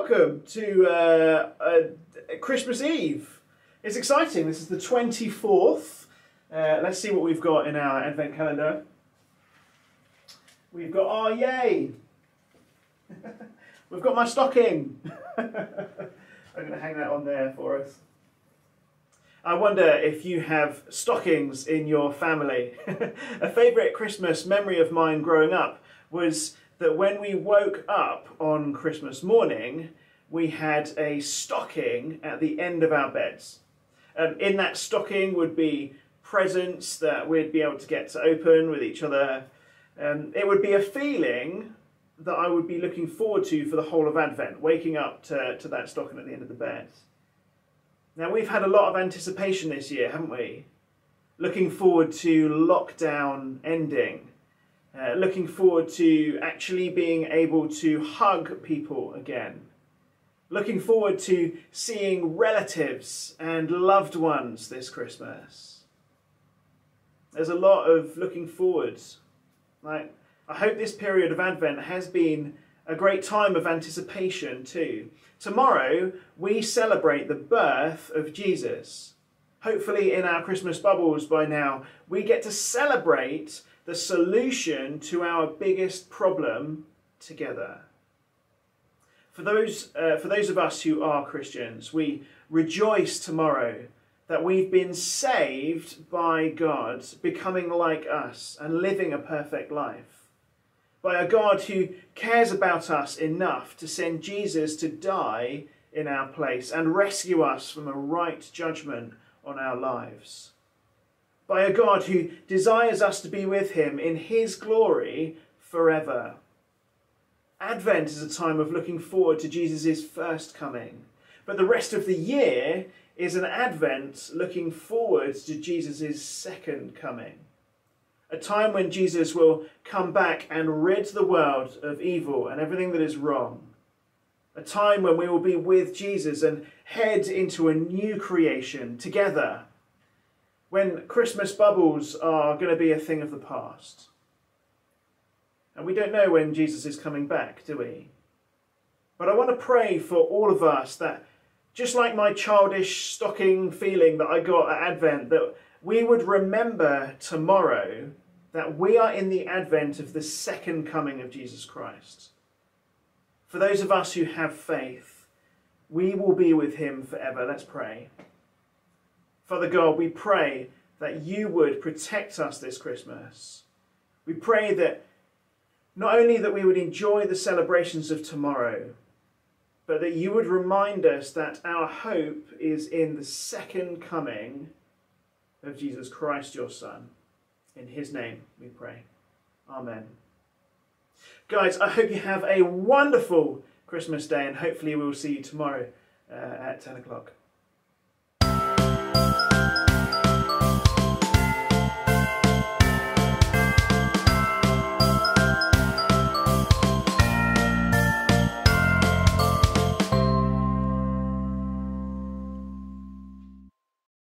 welcome to uh, uh, Christmas Eve. It's exciting. This is the 24th. Uh, let's see what we've got in our Advent calendar. We've got, oh, yay! we've got my stocking. I'm going to hang that on there for us. I wonder if you have stockings in your family. a favourite Christmas memory of mine growing up was that when we woke up on Christmas morning, we had a stocking at the end of our beds. Um, in that stocking would be presents that we'd be able to get to open with each other. Um, it would be a feeling that I would be looking forward to for the whole of Advent, waking up to, to that stocking at the end of the bed. Now, we've had a lot of anticipation this year, haven't we? Looking forward to lockdown ending uh, looking forward to actually being able to hug people again. Looking forward to seeing relatives and loved ones this Christmas. There's a lot of looking forward. Like, I hope this period of Advent has been a great time of anticipation too. Tomorrow we celebrate the birth of Jesus. Hopefully, in our Christmas bubbles by now, we get to celebrate the solution to our biggest problem together. For those, uh, for those of us who are Christians, we rejoice tomorrow that we've been saved by God, becoming like us and living a perfect life. By a God who cares about us enough to send Jesus to die in our place and rescue us from a right judgment on our lives by a God who desires us to be with him in his glory forever. Advent is a time of looking forward to Jesus' first coming, but the rest of the year is an Advent looking forward to Jesus' second coming. A time when Jesus will come back and rid the world of evil and everything that is wrong. A time when we will be with Jesus and head into a new creation together when Christmas bubbles are going to be a thing of the past. And we don't know when Jesus is coming back, do we? But I want to pray for all of us that, just like my childish stocking feeling that I got at Advent, that we would remember tomorrow that we are in the advent of the second coming of Jesus Christ. For those of us who have faith, we will be with him forever. Let's pray. Father God, we pray that you would protect us this Christmas. We pray that not only that we would enjoy the celebrations of tomorrow, but that you would remind us that our hope is in the second coming of Jesus Christ, your Son. In his name we pray. Amen. Guys, I hope you have a wonderful Christmas day and hopefully we'll see you tomorrow uh, at 10 o'clock.